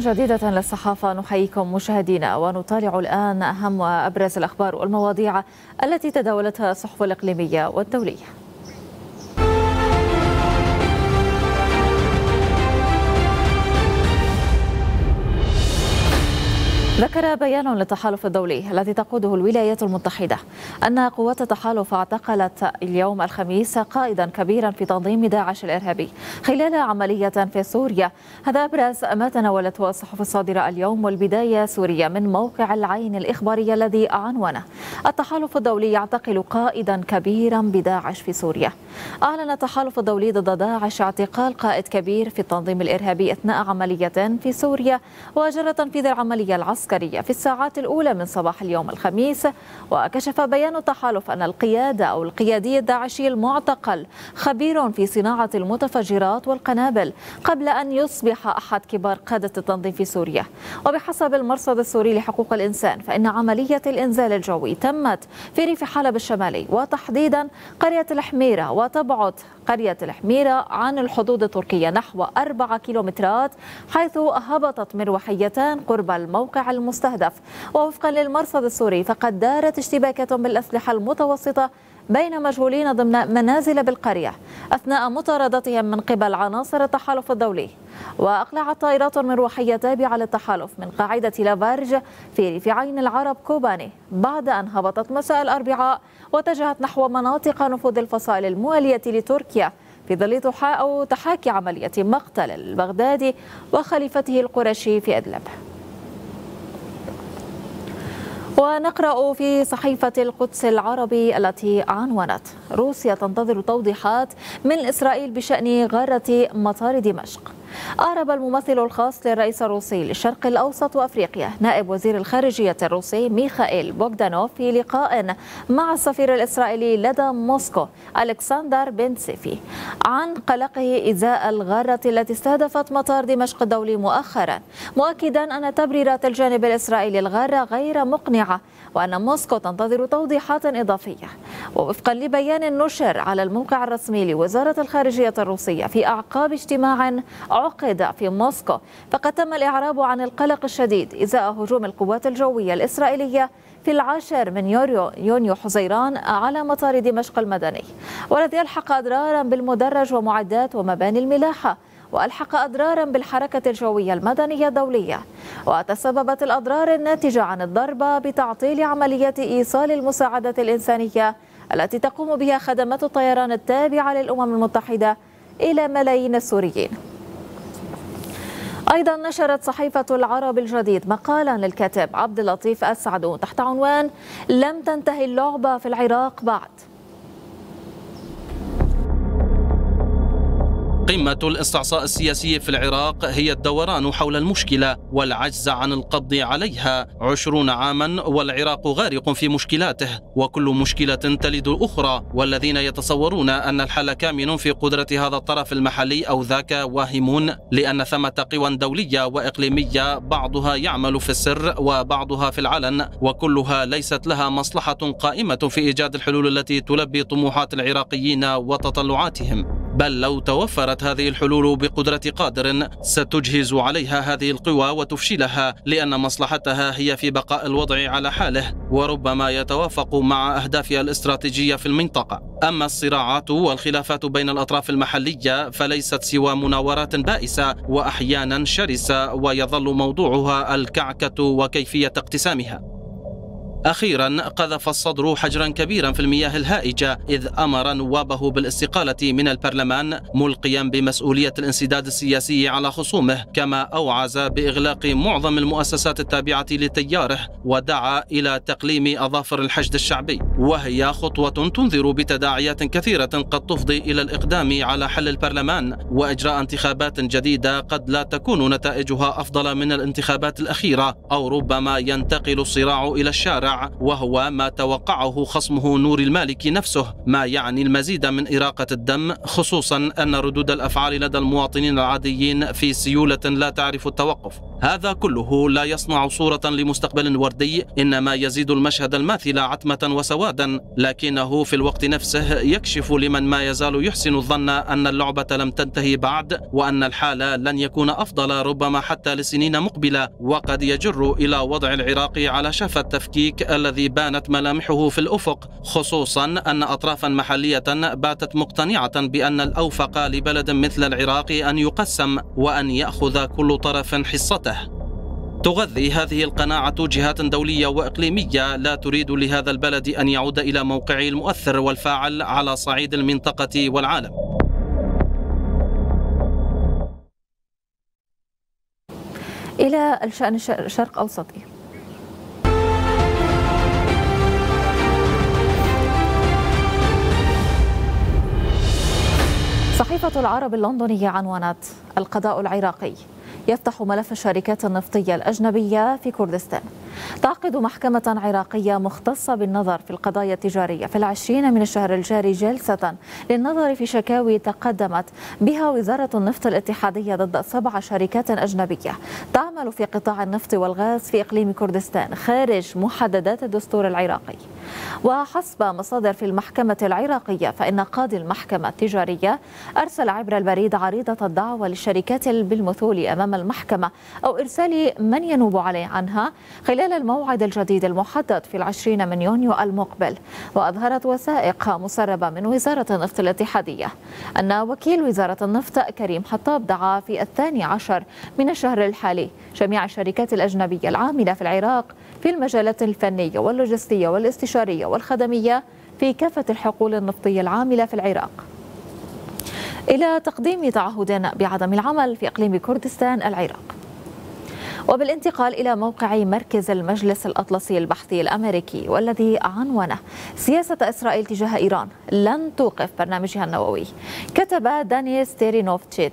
جديدة للصحافة نحييكم مشاهدينا ونطالع الآن أهم وأبرز الأخبار والمواضيع التي تداولتها الصحف الإقليمية والدولية. ذكر بيان للتحالف الدولي الذي تقوده الولايات المتحدة أن قوات التحالف اعتقلت اليوم الخميس قائدا كبيرا في تنظيم داعش الإرهابي خلال عملية في سوريا. هذا أبرز ما تناولته الصحف الصادرة اليوم والبداية سوريا من موقع العين الإخباري الذي عنونه التحالف الدولي يعتقل قائدا كبيرا بداعش في سوريا. أعلن التحالف الدولي ضد داعش اعتقال قائد كبير في التنظيم الإرهابي أثناء عملية في سوريا وجرى تنفيذ العملية العسكرية في الساعات الأولى من صباح اليوم الخميس وكشف بيان التحالف أن القيادة أو القيادي الداعشي المعتقل خبير في صناعة المتفجرات والقنابل قبل أن يصبح أحد كبار قادة التنظيم في سوريا. وبحسب المرصد السوري لحقوق الإنسان فإن عملية الإنزال الجوي تمت في ريف حلب الشمالي وتحديدا قرية الحميرة وتبعد قرية الحميرة عن الحدود التركية نحو أربعة كيلومترات حيث هبطت مروحيتان قرب الموقع المستهدف. ووفقا للمرصد السوري فقد دارت اشتباكات بالأسلحة المتوسطة بين مجهولين ضمن منازل بالقرية أثناء مطاردتهم من قبل عناصر التحالف الدولي. وأقلعت طائرات مروحية تابعة للتحالف من قاعدة لافارج في ريف عين العرب كوباني بعد أن هبطت مساء الأربعاء واتجهت نحو مناطق نفوذ الفصائل الموالية لتركيا في ظل تحاكي عملية مقتل البغدادي وخليفته القرشي في إدلب. ونقرأ في صحيفة القدس العربي التي عنونت. روسيا تنتظر توضيحات من إسرائيل بشأن غارة مطار دمشق. أعرب الممثل الخاص للرئيس الروسي للشرق الأوسط وأفريقيا نائب وزير الخارجية الروسي ميخائيل بوغدانوف في لقاء مع السفير الإسرائيلي لدى موسكو ألكسندر بنسيفي عن قلقه إزاء الغارة التي استهدفت مطار دمشق الدولي مؤخرا مؤكدا أن تبريرات الجانب الإسرائيلي الغارة غير مقنعة وأن موسكو تنتظر توضيحات إضافية ووفقا لبيان نشر على الموقع الرسمي لوزارة الخارجية الروسية في أعقاب اجتماع عقد في موسكو. فقد تم الإعراب عن القلق الشديد إزاء هجوم القوات الجوية الإسرائيلية في العاشر من يوريو يونيو حزيران على مطار دمشق المدني. والذي ألحق أضرارا بالمدرج ومعدات ومباني الملاحة وألحق أضرارا بالحركة الجوية المدنية الدولية. وتسببت الأضرار الناتجة عن الضربة بتعطيل عملية إيصال المساعدة الإنسانية التي تقوم بها خدمات الطيران التابعة للأمم المتحدة إلى ملايين السوريين. أيضا نشرت صحيفة العرب الجديد مقالا للكاتب عبد اللطيف أسعد تحت عنوان لم تنتهي اللعبة في العراق بعد قمة الاستعصاء السياسي في العراق هي الدوران حول المشكلة والعجز عن القبض عليها. عشرون عاما والعراق غارق في مشكلاته. وكل مشكلة تلد الأخرى والذين يتصورون أن الحل كامن في قدرة هذا الطرف المحلي أو ذاك واهمون لأن ثمة قوى دولية وإقليمية بعضها يعمل في السر وبعضها في العلن. وكلها ليست لها مصلحة قائمة في إيجاد الحلول التي تلبي طموحات العراقيين وتطلعاتهم. بل لو توفرت هذه الحلول بقدرة قادر ستجهز عليها هذه القوى وتفشلها لأن مصلحتها هي في بقاء الوضع على حاله وربما يتوافق مع أهدافها الاستراتيجية في المنطقة. أما الصراعات والخلافات بين الأطراف المحلية فليست سوى مناورات بائسة وأحيانا شرسة ويظل موضوعها الكعكة وكيفية اقتسامها. أخيرا قذف الصدر حجرا كبيرا في المياه الهائجة إذ أمر نوابه بالاستقالة من البرلمان ملقيا بمسؤولية الانسداد السياسي على خصومه كما أوعز بإغلاق معظم المؤسسات التابعة لتياره ودعا إلى تقليم أظافر الحشد الشعبي. وهي خطوة تنذر بتداعيات كثيرة قد تفضي إلى الإقدام على حل البرلمان وإجراء انتخابات جديدة قد لا تكون نتائجها أفضل من الانتخابات الأخيرة أو ربما ينتقل الصراع إلى الشارع. وهو ما توقعه خصمه نور المالكي نفسه ما يعني المزيد من إراقة الدم خصوصا أن ردود الأفعال لدى المواطنين العاديين في سيولة لا تعرف التوقف. هذا كله لا يصنع صورة لمستقبل وردي إنما يزيد المشهد الماثل عتمة وسوادا لكنه في الوقت نفسه يكشف لمن ما يزال يحسن الظن أن اللعبة لم تنتهي بعد وأن الحال لن يكون أفضل ربما حتى لسنين مقبلة وقد يجر إلى وضع العراق على شفا التفكيك الذي بانت ملامحه في الأفق خصوصا أن أطرافا محلية باتت مقتنعة بأن الأوفق لبلد مثل العراق أن يقسم وأن يأخذ كل طرف حصته. تغذي هذه القناعة جهات دولية وإقليمية. لا تريد لهذا البلد أن يعود إلى موقعه المؤثر والفاعل على صعيد المنطقة والعالم. إلى الشأن الشرق أوسطي. صحيفة العرب اللندنية عنونت القضاء العراقي. يفتح ملف الشركات النفطية الأجنبية في كردستان. تعقد محكمة عراقية مختصة بالنظر في القضايا التجارية في العشرين من الشهر الجاري جلسة للنظر في شكاوي تقدمت بها وزارة النفط الاتحادية ضد سبع شركات أجنبية تعمل في قطاع النفط والغاز في إقليم كردستان خارج محددات الدستور العراقي. وحسب مصادر في المحكمة العراقية فإن قاضي المحكمة التجارية أرسل عبر البريد عريضة الدعوة للشركات بالمثول أمام المحكمة أو إرسال من ينوب عليه عنها خلال الموعد الجديد المحدد في العشرين من يونيو المقبل وأظهرت وثائق مسربة من وزارة النفط الاتحادية. أن وكيل وزارة النفط كريم حطاب دعا في الثاني عشر من الشهر الحالي جميع الشركات الأجنبية العاملة في العراق في المجالات الفنية واللوجستية والاستشارية والخدمية في كافة الحقول النفطية العاملة في العراق. إلى تقديم تعهد بعدم العمل في إقليم كردستان العراق. وبالانتقال إلى موقع مركز المجلس الأطلسي البحثي الأمريكي والذي عنونه سياسة إسرائيل تجاه إيران لن توقف برنامجها النووي. كتب داني سيترينوفيتش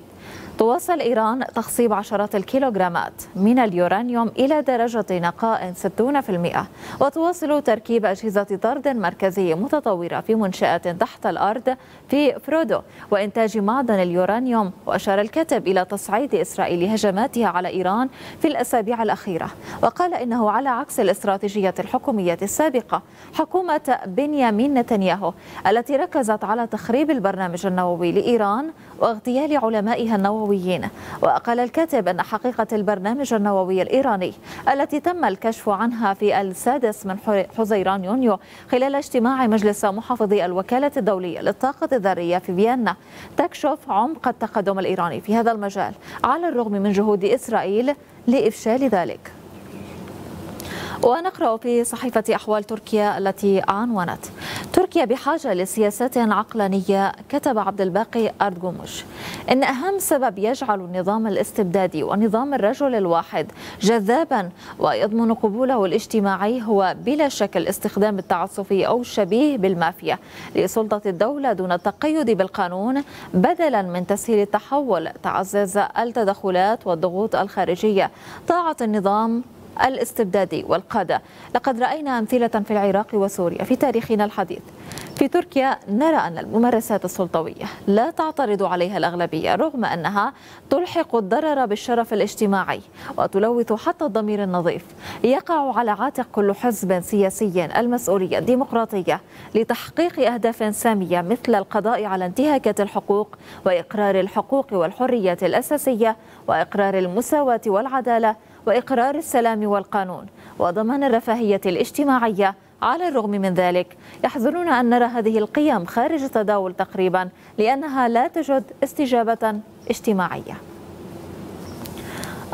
تواصل إيران تخصيب عشرات الكيلوغرامات من اليورانيوم إلى درجة نقاء 60% وتواصل تركيب أجهزة طرد مركزية متطورة في منشآت تحت الأرض في فوردو. وإنتاج معدن اليورانيوم وأشار الكاتب إلى تصعيد إسرائيل هجماتها على إيران في الأسابيع الأخيرة. وقال إنه على عكس الاستراتيجية الحكومية السابقة حكومة بنيامين نتنياهو التي ركزت على تخريب البرنامج النووي لإيران واغتيال علمائها النوويين. وقال الكاتب أن حقيقة البرنامج النووي الإيراني التي تم الكشف عنها في السادس من حزيران يونيو خلال اجتماع مجلس محافظي الوكالة الدولية للطاقة الذرية في فيينا تكشف عمق التقدم الإيراني في هذا المجال على الرغم من جهود إسرائيل لإفشال ذلك. ونقرأ في صحيفة أحوال تركيا التي عنونت. تركيا بحاجة لسياسات عقلانية كتب عبد الباقي أردغوموش إن أهم سبب يجعل النظام الاستبدادي ونظام الرجل الواحد جذابا ويضمن قبوله الاجتماعي هو بلا شك الاستخدام التعسفي أو الشبيه بالمافيا لسلطة الدولة دون التقيد بالقانون بدلا من تسهيل التحول تعزز التدخلات والضغوط الخارجية. طاعة النظام الاستبدادي والقادة. لقد رأينا أمثلة في العراق وسوريا في تاريخنا الحديث. في تركيا نرى أن الممارسات السلطوية لا تعترض عليها الأغلبية رغم أنها تلحق الضرر بالشرف الاجتماعي وتلوث حتى الضمير النظيف. يقع على عاتق كل حزب سياسي المسؤولية الديمقراطية لتحقيق أهداف سامية مثل القضاء على انتهاكات الحقوق وإقرار الحقوق والحريات الأساسية وإقرار المساواة والعدالة وإقرار السلام والقانون وضمان الرفاهية الاجتماعية على الرغم من ذلك. يحزنون أن نرى هذه القيم خارج التداول تقريبا لأنها لا تجد استجابة اجتماعية.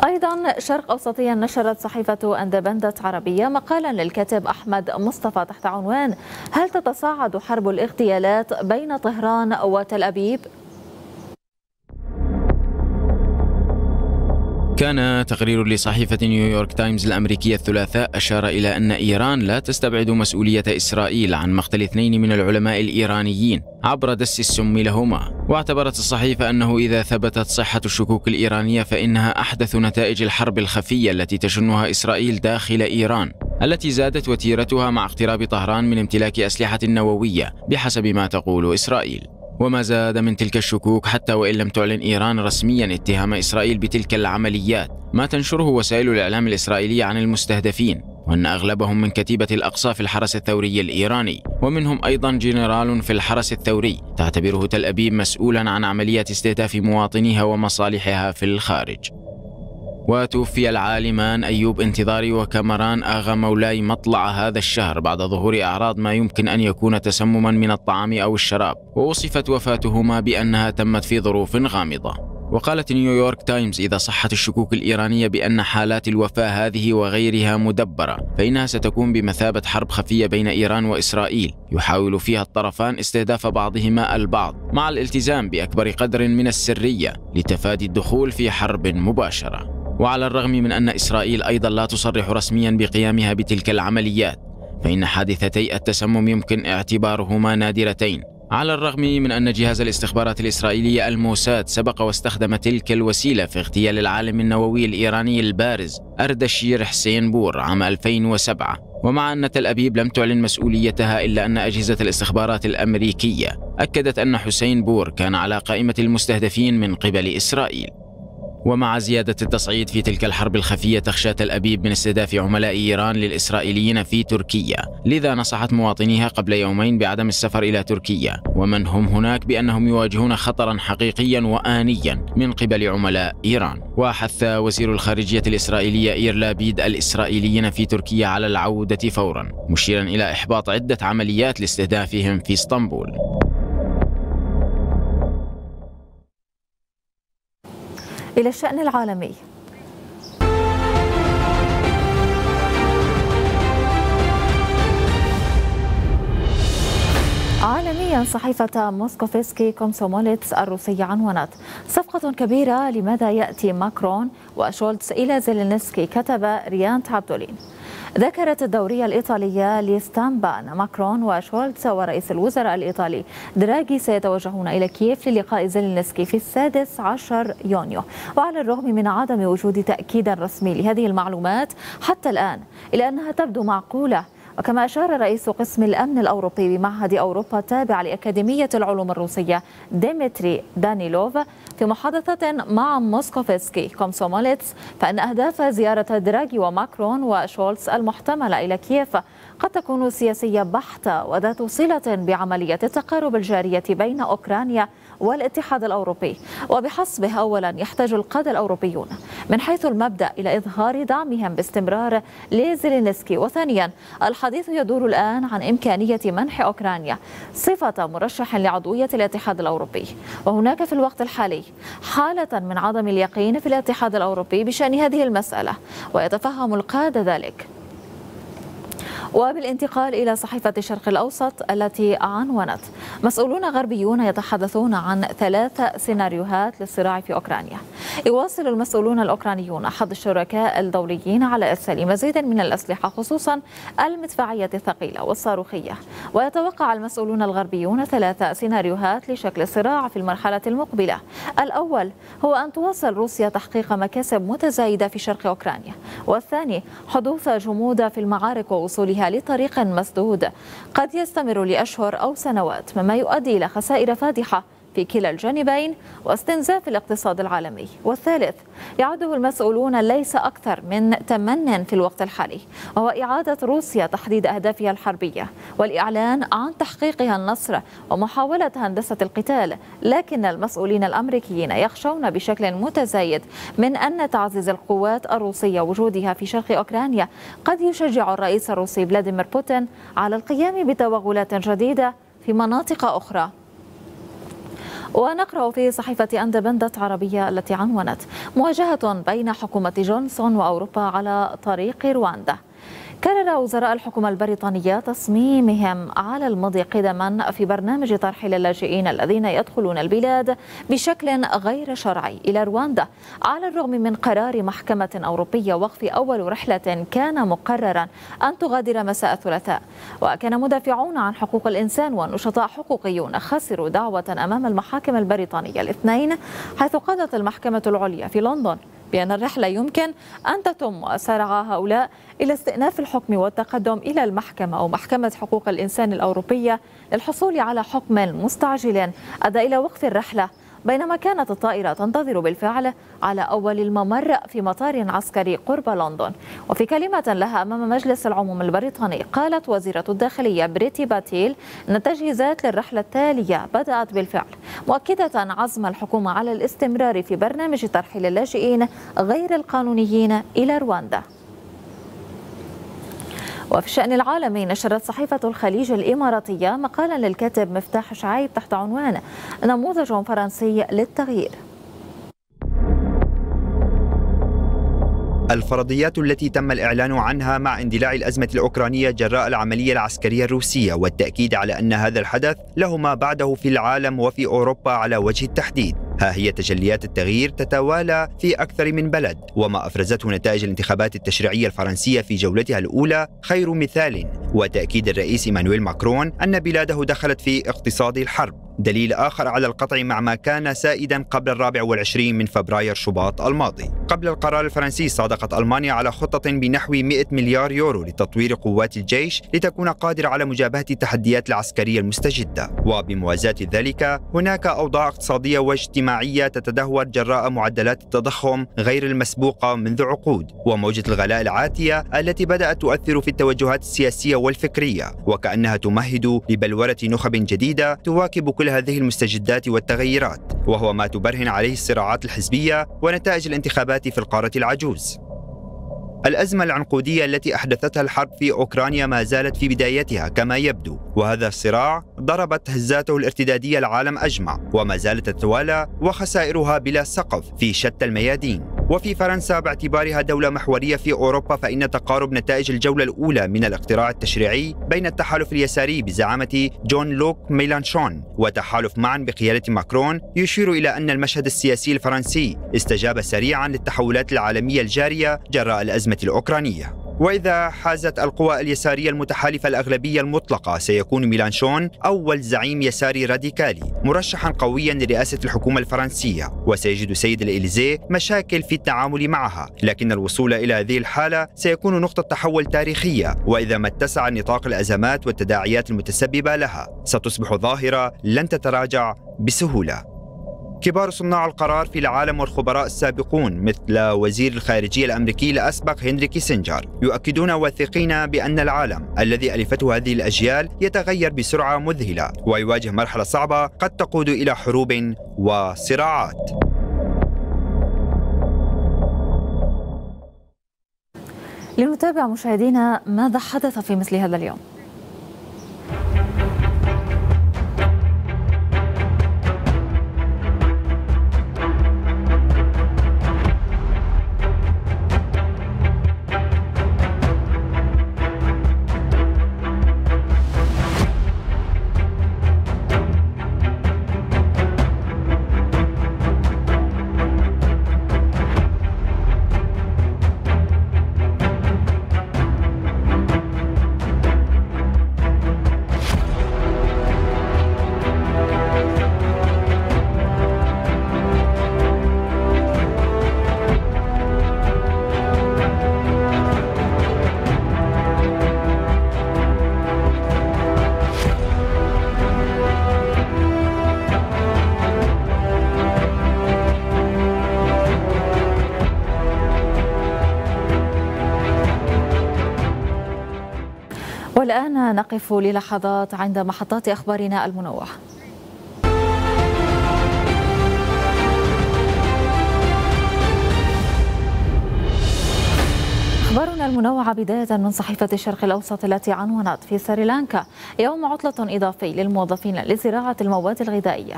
أيضا شرق أوسطيا نشرت صحيفة أندبندت عربية مقالا للكاتب أحمد مصطفى تحت عنوان هل تتصاعد حرب الاغتيالات بين طهران وتل أبيب؟ كان تقرير لصحيفة نيويورك تايمز الأمريكية الثلاثاء أشار إلى أن إيران لا تستبعد مسؤولية إسرائيل عن مقتل اثنين من العلماء الإيرانيين عبر دس السم لهما. واعتبرت الصحيفة أنه إذا ثبتت صحة الشكوك الإيرانية فإنها أحدث نتائج الحرب الخفية التي تشنها إسرائيل داخل إيران التي زادت وتيرتها مع اقتراب طهران من امتلاك أسلحة نووية بحسب ما تقول إسرائيل. وما زاد من تلك الشكوك حتى وإن لم تعلن إيران رسميا اتهام إسرائيل بتلك العمليات ما تنشره وسائل الإعلام الإسرائيلية عن المستهدفين وأن أغلبهم من كتيبة الأقصى في الحرس الثوري الإيراني ومنهم أيضا جنرال في الحرس الثوري تعتبره تل أبيب مسؤولا عن عملية استهداف مواطنيها ومصالحها في الخارج. وتوفي العالمان أيوب انتظاري وكامران آغا مولاي مطلع هذا الشهر بعد ظهور أعراض ما يمكن أن يكون تسمما من الطعام أو الشراب ووصفت وفاتهما بأنها تمت في ظروف غامضة. وقالت نيويورك تايمز إذا صحت الشكوك الإيرانية بأن حالات الوفاة هذه وغيرها مدبرة فإنها ستكون بمثابة حرب خفية بين إيران وإسرائيل. يحاول فيها الطرفان استهداف بعضهما البعض مع الالتزام بأكبر قدر من السرية لتفادي الدخول في حرب مباشرة. وعلى الرغم من أن إسرائيل أيضا لا تصرح رسميا بقيامها بتلك العمليات فإن حادثتي التسمم يمكن اعتبارهما نادرتين. على الرغم من أن جهاز الاستخبارات الإسرائيلي الموساد سبق واستخدم تلك الوسيلة في اغتيال العالم النووي الإيراني البارز أردشير حسين بور عام 2007 ومع أن تل أبيب لم تعلن مسؤوليتها إلا أن أجهزة الاستخبارات الأمريكية أكدت أن حسين بور كان على قائمة المستهدفين من قبل إسرائيل. ومع زيادة التصعيد في تلك الحرب الخفية تخشى تل أبيب من استهداف عملاء إيران للإسرائيليين في تركيا. لذا نصحت مواطنيها قبل يومين بعدم السفر إلى تركيا. ومن هم هناك بأنهم يواجهون خطرا حقيقيا وآنيا من قبل عملاء إيران. وحث وزير الخارجية الإسرائيلية إير لابيد الإسرائيليين في تركيا على العودة فورا مشيرا إلى إحباط عدة عمليات لاستهدافهم في إسطنبول. إلى الشأن العالمي. عالميا صحيفة موسكوفسكي كومسوموليتس الروسية عنونت. صفقة كبيرة لماذا يأتي ماكرون وشولتز إلى زيلينسكي كتب ريان تابدولين. ذكرت الدورية الإيطالية لا ستامبا أن ماكرون وشولتز ورئيس الوزراء الإيطالي دراغي سيتوجهون إلى كييف للقاء زيلينسكي في السادس عشر يونيو. وعلى الرغم من عدم وجود تأكيد رسمي لهذه المعلومات حتى الآن إلا أنها تبدو معقولة. وكما أشار رئيس قسم الأمن الأوروبي بمعهد أوروبا التابع لأكاديمية العلوم الروسية ديمتري دانيلوف في محادثة مع موسكوفسكي. كومسوموليتس فإن أهداف زيارة دراغي وماكرون وشولتز المحتملة إلى كييف قد تكون سياسية بحتة وذات صلة بعملية التقارب الجارية بين أوكرانيا والاتحاد الأوروبي وبحسبه أولا يحتاج القادة الأوروبيون من حيث المبدأ إلى إظهار دعمهم باستمرار لزيلينسكي. وثانيا الحديث يدور الآن عن إمكانية منح أوكرانيا صفة مرشح لعضوية الاتحاد الأوروبي. وهناك في الوقت الحالي حالة من عدم اليقين في الاتحاد الأوروبي بشأن هذه المسألة ويتفهم القادة ذلك. وبالانتقال إلى صحيفة الشرق الأوسط التي عنونت. مسؤولون غربيون يتحدثون عن ثلاث سيناريوهات للصراع في أوكرانيا. يواصل المسؤولون الأوكرانيون حض الشركاء الدوليين على إرسال مزيد من الأسلحة خصوصا المدفعية الثقيلة والصاروخية. ويتوقع المسؤولون الغربيون ثلاث سيناريوهات لشكل الصراع في المرحلة المقبلة. الأول هو أن تواصل روسيا تحقيق مكاسب متزايدة في شرق أوكرانيا. والثاني حدوث جمود في المعارك ووصولها لطريق مسدود. قد يستمر لأشهر أو سنوات مما يؤدي إلى خسائر فادحة. في كلا الجانبين واستنزاف الاقتصاد العالمي. والثالث يعده المسؤولون ليس أكثر من تمن في الوقت الحالي وهو إعادة روسيا تحديد أهدافها الحربية والإعلان عن تحقيقها النصر ومحاولة هندسة القتال لكن المسؤولين الأمريكيين يخشون بشكل متزايد من أن تعزيز القوات الروسية وجودها في شرق أوكرانيا قد يشجع الرئيس الروسي فلاديمير بوتين على القيام بتوغلات جديدة في مناطق أخرى. ونقرأ في صحيفة أندبندت عربية التي عنونت. مواجهة بين حكومة جونسون وأوروبا على طريق رواندا. كرر وزراء الحكومة البريطانية تصميمهم على المضي قدما في برنامج ترحيل اللاجئين الذين يدخلون البلاد بشكل غير شرعي إلى رواندا على الرغم من قرار محكمة أوروبية وقف أول رحلة كان مقررا أن تغادر مساء الثلاثاء. وكان مدافعون عن حقوق الإنسان ونشطاء حقوقيون خسروا دعوة أمام المحاكم البريطانية الاثنين حيث قالت المحكمة العليا في لندن. بأن الرحلة يمكن أن تتم وسارع هؤلاء إلى استئناف الحكم والتقدم إلى المحكمة أو محكمة حقوق الإنسان الأوروبية للحصول على حكم مستعجل. أدى إلى وقف الرحلة بينما كانت الطائرة تنتظر بالفعل على أول الممر في مطار عسكري قرب لندن. وفي كلمة لها أمام مجلس العموم البريطاني قالت وزيرة الداخلية بريتي باتيل أن التجهيزات للرحلة التالية بدأت بالفعل مؤكدة عزم الحكومة على الاستمرار في برنامج ترحيل اللاجئين غير القانونيين إلى رواندا. وفي الشأن العالمي نشرت صحيفة الخليج الإماراتية مقالا للكاتب مفتاح شعيب تحت عنوان نموذج فرنسي للتغيير. الفرضيات التي تم الإعلان عنها مع اندلاع الأزمة الأوكرانية جراء العملية العسكرية الروسية والتأكيد على أن هذا الحدث له ما بعده في العالم وفي أوروبا على وجه التحديد. ها هي تجليات التغيير تتوالى في أكثر من بلد وما أفرزته نتائج الانتخابات التشريعية الفرنسية في جولتها الأولى خير مثال. وتأكيد الرئيس إيمانويل ماكرون أن بلاده دخلت في اقتصاد الحرب. دليل آخر على القطع مع ما كان سائدا قبل الرابع والعشرين من فبراير شباط الماضي. قبل القرار الفرنسي صادقت ألمانيا على خطة بنحو 100 مليار يورو لتطوير قوات الجيش لتكون قادرة على مجابهة التحديات العسكرية المستجدة. وبموازاة ذلك هناك أوضاع اقتصادية واجتماعية تتدهور جراء معدلات التضخم غير المسبوقة منذ عقود وموجة الغلاء العاتية التي بدأت تؤثر في التوجهات السياسية والفكرية وكأنها تمهد لبلورة نخب جديدة تواكب كل هذه المستجدات والتغيرات وهو ما تبرهن عليه الصراعات الحزبية ونتائج الانتخابات في القارة العجوز. الأزمة العنقودية التي أحدثتها الحرب في أوكرانيا ما زالت في بدايتها كما يبدو وهذا الصراع ضربت هزاته الارتدادية العالم أجمع وما زالت تتوالى وخسائرها بلا سقف في شتى الميادين. وفي فرنسا باعتبارها دولة محورية في أوروبا فإن تقارب نتائج الجولة الأولى من الاقتراع التشريعي بين التحالف اليساري بزعامة جان لوك ميلانشون وتحالف معا بقيادة ماكرون يشير إلى أن المشهد السياسي الفرنسي استجاب سريعا للتحولات العالمية الجارية جراء الأزمة الأوكرانية. وإذا حازت القوى اليسارية المتحالفة الأغلبية المطلقة سيكون ميلانشون أول زعيم يساري راديكالي مرشحا قويا لرئاسة الحكومة الفرنسية. وسيجد سيد الإليزيه مشاكل في التعامل معها. لكن الوصول إلى هذه الحالة سيكون نقطة تحول تاريخية وإذا ما اتسع نطاق الأزمات والتداعيات المتسببة لها ستصبح ظاهرة لن تتراجع بسهولة. كبار صناع القرار في العالم والخبراء السابقون مثل وزير الخارجية الأمريكي الأسبق هنري كيسنجر. يؤكدون واثقين بأن العالم الذي ألفته هذه الأجيال يتغير بسرعة مذهلة ويواجه مرحلة صعبة قد تقود إلى حروب وصراعات. لنتابع مشاهدينا ماذا حدث في مثل هذا اليوم. والآن نقف للحظات عند محطات أخبارنا المنوعة المنوعة بداية من صحيفة الشرق الأوسط التي عنونت في سريلانكا يوم عطلة إضافي للموظفين لزراعة المواد الغذائية.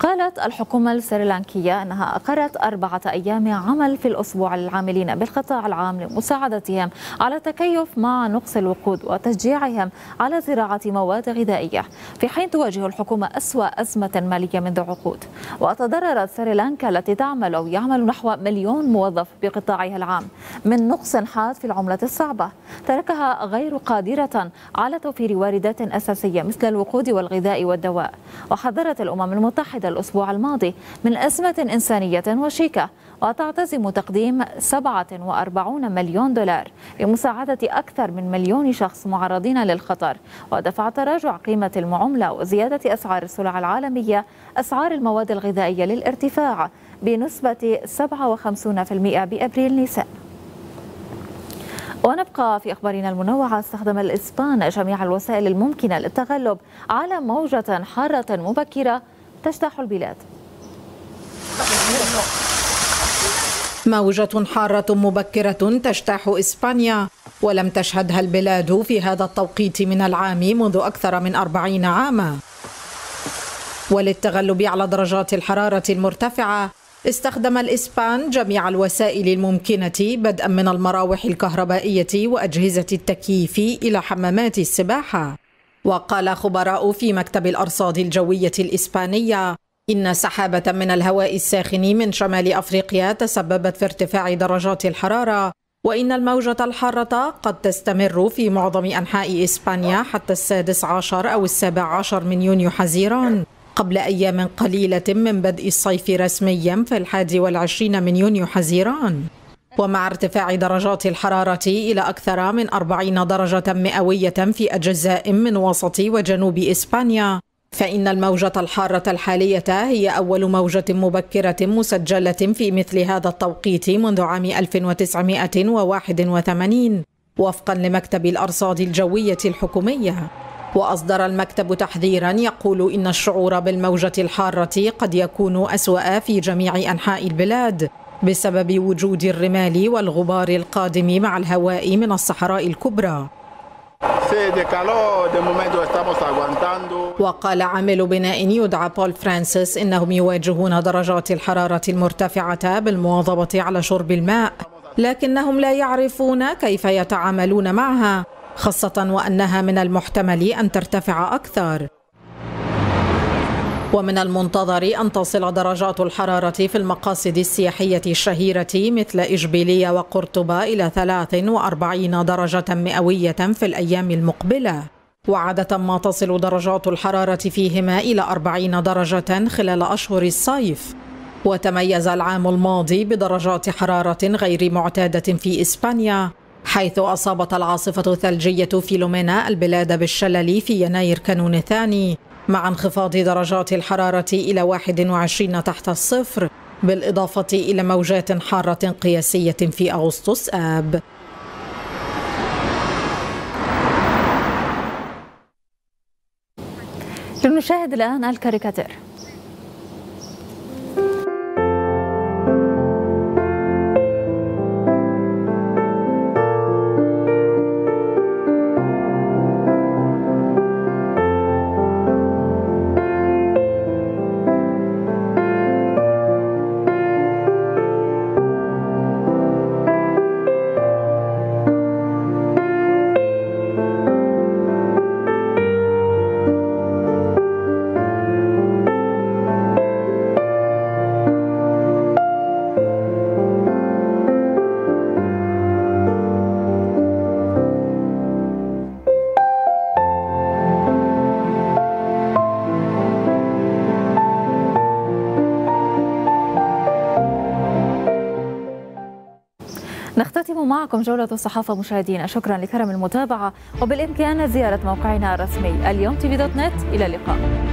قالت الحكومة السريلانكية أنها أقرت أربعة أيام عمل في الأسبوع للعاملين بالقطاع العام لمساعدتهم على التكيف مع نقص الوقود وتشجيعهم على زراعة مواد غذائية في حين تواجه الحكومة أسوأ أزمة مالية منذ عقود. وتضررت سريلانكا التي تعمل أو يعمل نحو مليون موظف بقطاعها العام من نقص حاد في العملة الصعبة. تركها غير قادرة على توفير واردات أساسية مثل الوقود والغذاء والدواء. وحذرت الأمم المتحدة الأسبوع الماضي من أزمة إنسانية وشيكة وتعتزم تقديم 47 مليون دولار لمساعدة أكثر من مليون شخص معرضين للخطر. ودفع تراجع قيمة المعاملة وزيادة أسعار السلع العالمية أسعار المواد الغذائية للارتفاع بنسبة 57% بأبريل نيسان. ونبقى في أخبارنا المنوعة. استخدم الإسبان جميع الوسائل الممكنة للتغلب على موجة حارة مبكرة تجتاح البلاد. موجة حارة مبكرة تجتاح إسبانيا ولم تشهدها البلاد في هذا التوقيت من العام منذ أكثر من أربعين عاما. وللتغلب على درجات الحرارة المرتفعة استخدم الإسبان جميع الوسائل الممكنة بدءا من المراوح الكهربائية وأجهزة التكييف إلى حمامات السباحة. وقال خبراء في مكتب الأرصاد الجوية الإسبانية إن سحابة من الهواء الساخن من شمال أفريقيا تسببت في ارتفاع درجات الحرارة وإن الموجة الحارة قد تستمر في معظم أنحاء إسبانيا حتى السادس عشر أو السابع عشر من يونيو حزيران. قبل أيام قليلة من بدء الصيف رسميا في الحادي والعشرين من يونيو حزيران. ومع ارتفاع درجات الحرارة إلى أكثر من أربعين درجة مئوية في أجزاء من وسط وجنوب إسبانيا فإن الموجة الحارة الحالية هي أول موجة مبكرة مسجلة في مثل هذا التوقيت منذ عام 1981 وفقا لمكتب الأرصاد الجوية الحكومية. وأصدر المكتب تحذيرا يقول إن الشعور بالموجة الحارة قد يكون أسوأ في جميع أنحاء البلاد بسبب وجود الرمال والغبار القادم مع الهواء من الصحراء الكبرى. وقال عامل بناء يدعى بول فرانسيس إنهم يواجهون درجات الحرارة المرتفعة بالمواظبة على شرب الماء لكنهم لا يعرفون كيف يتعاملون معها. خاصة وأنها من المحتمل أن ترتفع أكثر. ومن المنتظر أن تصل درجات الحرارة في المقاصد السياحية الشهيرة مثل إشبيلية وقرطبة إلى 43 درجة مئوية في الأيام المقبلة. وعادة ما تصل درجات الحرارة فيهما إلى 40 درجة خلال أشهر الصيف. وتميز العام الماضي بدرجات حرارة غير معتادة في إسبانيا حيث أصابت العاصفة الثلجية فيلومينا البلاد بالشلل في يناير كانون الثاني مع انخفاض درجات الحرارة إلى 21 تحت الصفر بالإضافة إلى موجات حارة قياسية في أغسطس آب. لنشاهد الآن الكاريكاتير. نختتم معكم جولة الصحافة مشاهدينا شكرا لكرم المتابعة وبالإمكان زيارة موقعنا الرسمي اليوم تي في دوت نت. إلى اللقاء.